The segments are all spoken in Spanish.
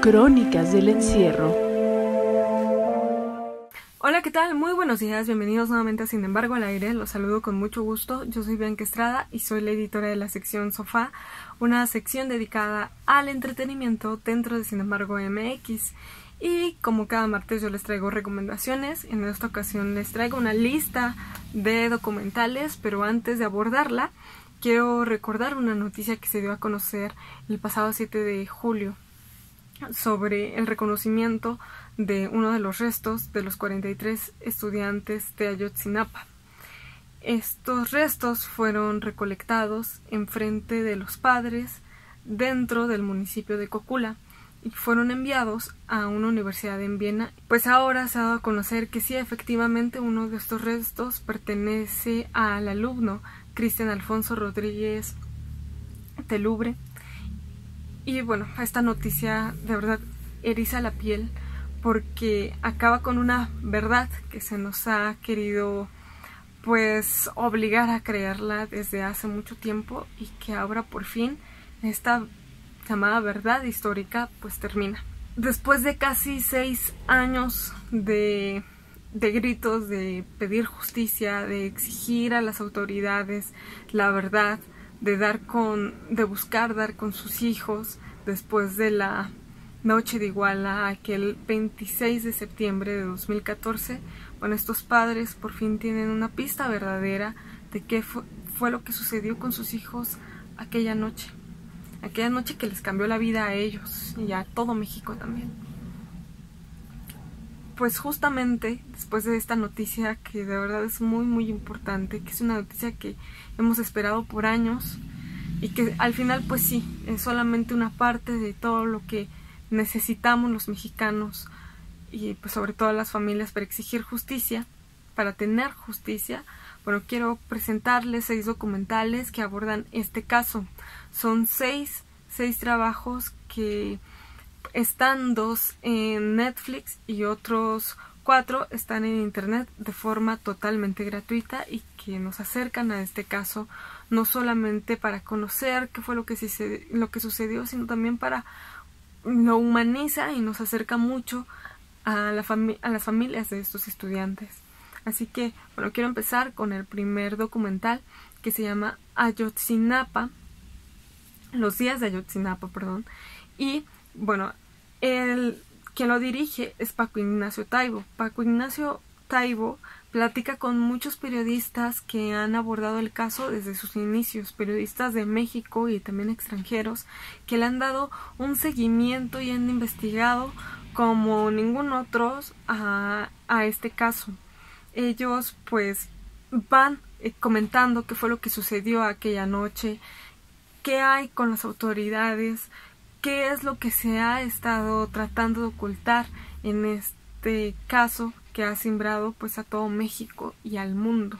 Crónicas del Encierro. Hola, ¿qué tal? Muy buenos días, bienvenidos nuevamente a Sin embargo al aire, los saludo con mucho gusto, yo soy Bianca Estrada y soy la editora de la sección Sofá, una sección dedicada al entretenimiento dentro de Sin embargo MX. Y como cada martes yo les traigo recomendaciones, en esta ocasión les traigo una lista de documentales, pero antes de abordarla, quiero recordar una noticia que se dio a conocer el pasado 7 de julio sobre el reconocimiento de uno de los restos de los 43 estudiantes de Ayotzinapa. Estos restos fueron recolectados en frente de los padres dentro del municipio de Cocula y fueron enviados a una universidad en Viena. Pues ahora se ha dado a conocer que sí, efectivamente, uno de estos restos pertenece al alumno Cristian Alfonso Rodríguez Telubre, y bueno, esta noticia de verdad eriza la piel porque acaba con una verdad que se nos ha querido pues obligar a creerla desde hace mucho tiempo y que ahora por fin esta llamada verdad histórica pues termina. Después de casi seis años de, de gritos, de pedir justicia, de exigir a las autoridades la verdad, de dar con, de buscar dar con sus hijos después de la noche de Iguala, aquel 26 de septiembre de 2014, bueno, estos padres por fin tienen una pista verdadera de qué fue, fue lo que sucedió con sus hijos aquella noche. Aquella noche que les cambió la vida a ellos y a todo México también. Pues justamente después de esta noticia que de verdad es muy muy importante, que es una noticia que hemos esperado por años y que al final pues sí, es solamente una parte de todo lo que necesitamos los mexicanos y pues sobre todo las familias para exigir justicia, para tener justicia. Bueno, quiero presentarles seis documentales que abordan este caso. Son seis, seis trabajos que están dos en Netflix y otros cuatro están en internet de forma totalmente gratuita y que nos acercan a este caso no solamente para conocer qué fue lo que, lo que sucedió, sino también para lo humaniza y nos acerca mucho a, la a las familias de estos estudiantes. Así que, bueno, quiero empezar con el primer documental que se llama Ayotzinapa, los días de Ayotzinapa, perdón, y bueno, el quien lo dirige es Paco Ignacio Taibo. Paco Ignacio Taibo platica con muchos periodistas que han abordado el caso desde sus inicios, periodistas de México y también extranjeros, que le han dado un seguimiento y han investigado como ningún otro a, este caso. Ellos pues van eh, comentando qué fue lo que sucedió aquella noche, qué hay con las autoridades, qué es lo que se ha estado tratando de ocultar en este caso que ha simbrado pues a todo México y al mundo.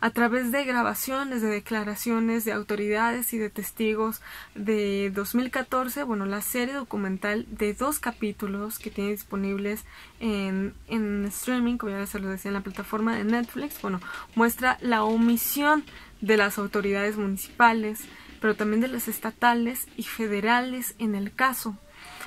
A través de grabaciones, de declaraciones de autoridades y de testigos de 2014, bueno, la serie documental de dos capítulos que tiene disponibles en, en streaming, como ya se lo decía en la plataforma de Netflix, bueno, muestra la omisión de las autoridades municipales, pero también de las estatales y federales en el caso.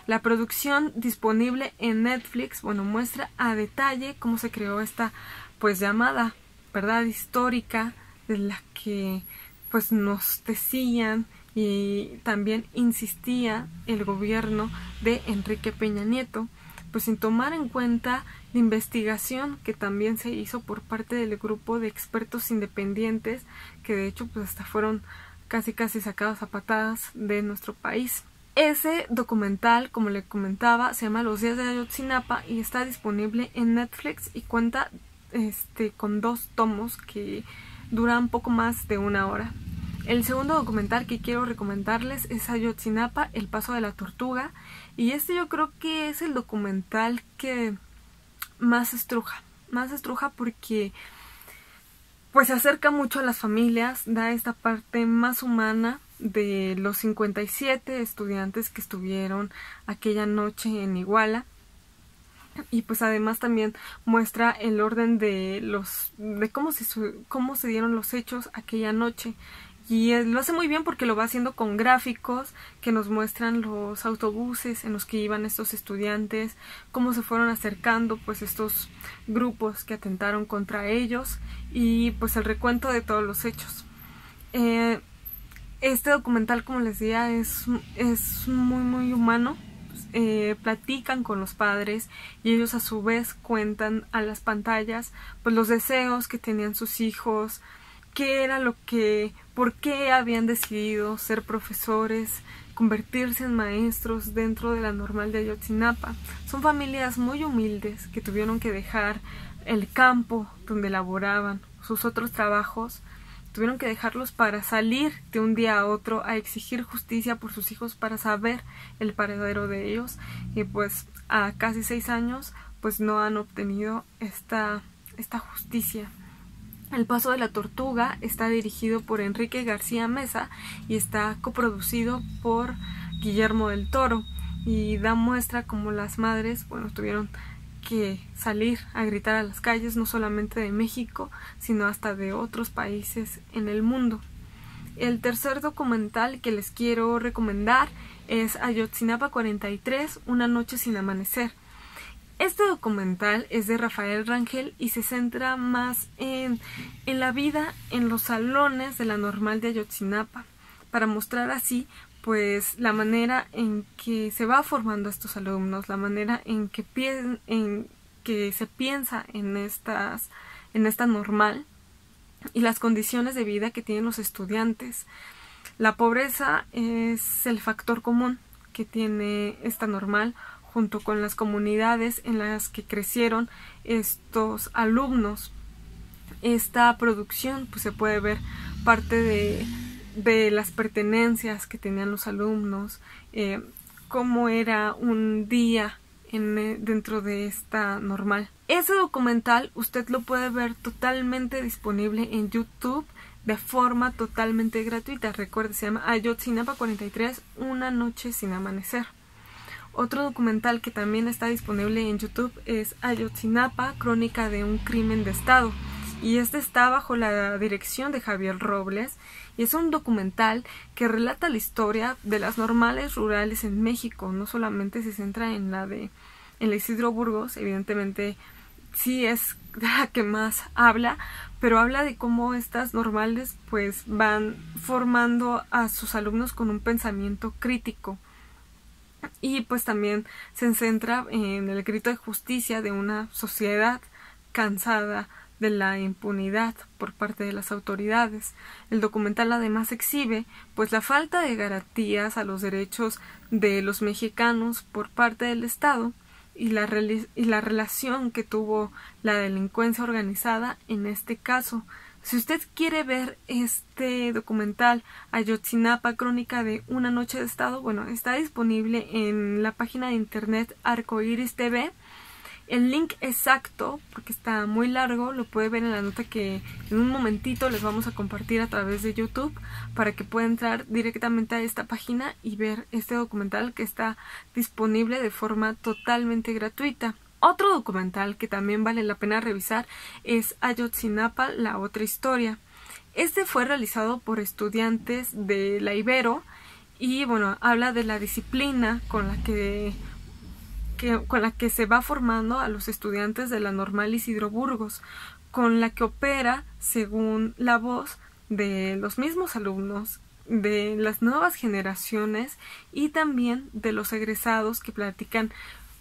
La producción disponible en Netflix, bueno, muestra a detalle cómo se creó esta pues llamada verdad histórica de la que pues nos decían y también insistía el gobierno de Enrique Peña Nieto, pues sin tomar en cuenta la investigación que también se hizo por parte del grupo de expertos independientes que de hecho pues hasta fueron casi casi sacados a patadas de nuestro país. Ese documental, como le comentaba, se llama Los días de Ayotzinapa y está disponible en Netflix y cuenta este con dos tomos que duran poco más de una hora. El segundo documental que quiero recomendarles es Ayotzinapa, El paso de la tortuga y este yo creo que es el documental que más estruja, más estruja porque pues se acerca mucho a las familias, da esta parte más humana de los 57 estudiantes que estuvieron aquella noche en Iguala. Y pues además también muestra el orden de los de cómo se cómo se dieron los hechos aquella noche Y lo hace muy bien porque lo va haciendo con gráficos que nos muestran los autobuses en los que iban estos estudiantes, cómo se fueron acercando pues estos grupos que atentaron contra ellos y pues el recuento de todos los hechos. Eh, este documental, como les decía, es, es muy muy humano. Eh, platican con los padres y ellos a su vez cuentan a las pantallas pues los deseos que tenían sus hijos, qué era lo que, por qué habían decidido ser profesores, convertirse en maestros dentro de la normal de Ayotzinapa. Son familias muy humildes que tuvieron que dejar el campo donde laboraban, sus otros trabajos, tuvieron que dejarlos para salir de un día a otro a exigir justicia por sus hijos para saber el paradero de ellos y pues a casi seis años pues no han obtenido esta, esta justicia. El Paso de la Tortuga está dirigido por Enrique García Mesa y está coproducido por Guillermo del Toro y da muestra como las madres, bueno, tuvieron que salir a gritar a las calles no solamente de México, sino hasta de otros países en el mundo. El tercer documental que les quiero recomendar es Ayotzinapa 43, Una noche sin amanecer. Este documental es de Rafael Rangel y se centra más en, la vida en los salones de la normal de Ayotzinapa, para mostrar así pues la manera en que se va formando a estos alumnos, la manera en que, se piensa en esta normal y las condiciones de vida que tienen los estudiantes. La pobreza es el factor común que tiene esta normal junto con las comunidades en las que crecieron estos alumnos. Esta producción pues se puede ver parte de, de las pertenencias que tenían los alumnos, eh, cómo era un día en, eh, dentro de esta normal. Ese documental usted lo puede ver totalmente disponible en YouTube de forma totalmente gratuita. Recuerde, se llama Ayotzinapa 43, Una noche sin amanecer. Otro documental que también está disponible en YouTube es Ayotzinapa, Crónica de un crimen de Estado. Y este está bajo la dirección de Javier Robles y es un documental que relata la historia de las normales rurales en México. No solamente se centra en la de en Isidro Burgos, evidentemente sí es la que más habla, pero habla de cómo estas normales pues van formando a sus alumnos con un pensamiento crítico y pues también se centra en el grito de justicia de una sociedad cansada de la impunidad por parte de las autoridades. El documental además exhibe pues la falta de garantías a los derechos de los mexicanos por parte del Estado y la, y la relación que tuvo la delincuencia organizada en este caso si usted quiere ver este documental Ayotzinapa, crónica de una noche de estado, bueno, está disponible en la página de internet Arcoiris TV. El link exacto, porque está muy largo, lo puede ver en la nota que en un momentito les vamos a compartir a través de YouTube para que pueda entrar directamente a esta página y ver este documental que está disponible de forma totalmente gratuita. Otro documental que también vale la pena revisar es Ayotzinapa, la otra historia. Este fue realizado por estudiantes de la Ibero y bueno, habla de la disciplina con la que, con la que se va formando a los estudiantes de la normal Isidro Burgos, con la que opera según la voz de los mismos alumnos de las nuevas generaciones y también de los egresados que platican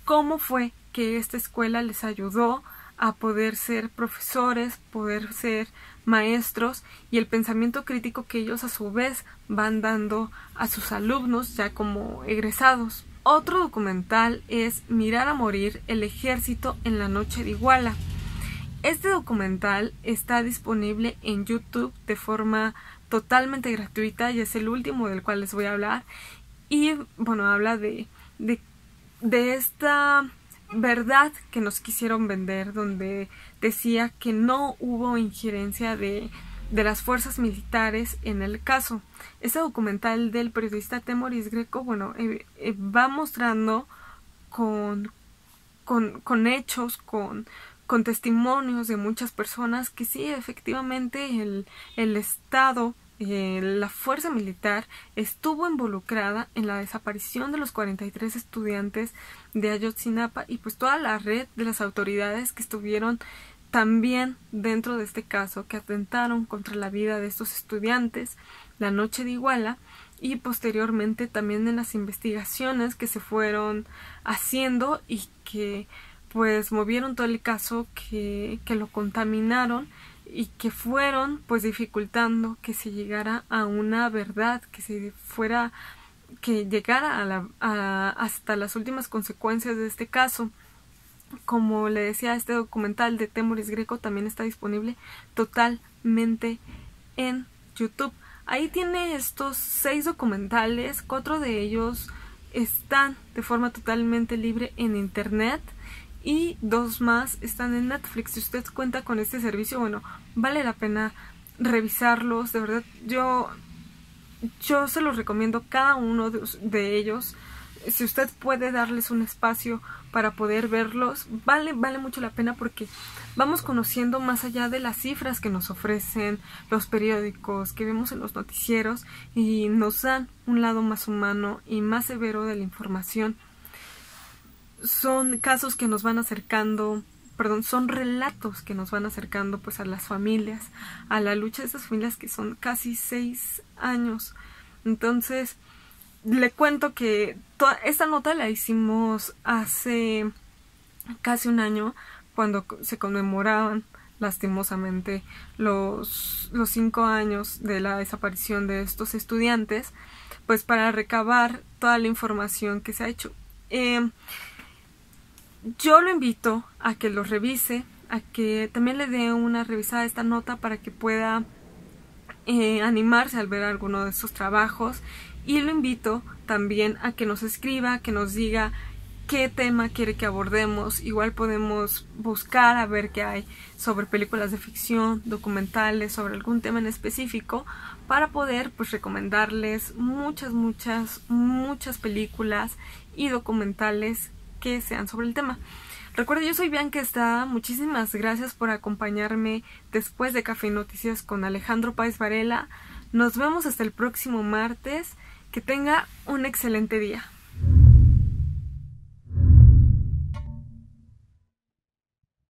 cómo fue que esta escuela les ayudó a poder ser profesores, poder ser maestros y el pensamiento crítico que ellos a su vez van dando a sus alumnos ya como egresados. Otro documental es Mirar a morir el ejército en la noche de Iguala. Este documental está disponible en YouTube de forma totalmente gratuita y es el último del cual les voy a hablar y bueno habla de, de, de esta verdad que nos quisieron vender, donde decía que no hubo injerencia de, de las fuerzas militares en el caso. Este documental del periodista Temoris Greco, bueno, eh, eh, va mostrando con, con, con hechos, con, con testimonios de muchas personas que sí, efectivamente, el, el Estado eh, la fuerza militar estuvo involucrada en la desaparición de los 43 estudiantes de Ayotzinapa y pues toda la red de las autoridades que estuvieron también dentro de este caso que atentaron contra la vida de estos estudiantes la noche de Iguala y posteriormente también en las investigaciones que se fueron haciendo y que pues movieron todo el caso que, que lo contaminaron y que fueron pues dificultando que se llegara a una verdad, que se fuera que llegara a la, hasta las últimas consecuencias de este caso. Como le decía, este documental de Temoris Greco también está disponible totalmente en YouTube. Ahí tiene estos seis documentales, cuatro de ellos están de forma totalmente libre en internet y dos más están en Netflix. Si usted cuenta con este servicio, bueno, vale la pena revisarlos, de verdad. Yo yo se los recomiendo cada uno de, ellos. Si usted puede darles un espacio para poder verlos, vale, vale mucho la pena porque vamos conociendo más allá de las cifras que nos ofrecen los periódicos, que vemos en los noticieros y nos dan un lado más humano y más severo de la información son casos que nos van acercando, perdón, son relatos que nos van acercando pues a las familias, a la lucha de esas familias que son casi seis años. Entonces, le cuento que toda esta nota la hicimos hace casi un año cuando se conmemoraban lastimosamente los, los cinco años de la desaparición de estos estudiantes, pues para recabar toda la información que se ha hecho. Eh, yo lo invito a que lo revise, a que también le dé una revisada a esta nota para que pueda eh, animarse al ver alguno de sus trabajos y lo invito también a que nos escriba, que nos diga qué tema quiere que abordemos. Igual podemos buscar a ver qué hay sobre películas de ficción, documentales, sobre algún tema en específico, para poder pues recomendarles muchas, muchas, muchas películas y documentales que sean sobre el tema. Recuerda, yo soy Bianca Estrada. Muchísimas gracias por acompañarme después de Café Noticias con Alejandro Páez Varela. Nos vemos hasta el próximo martes. Que tenga un excelente día.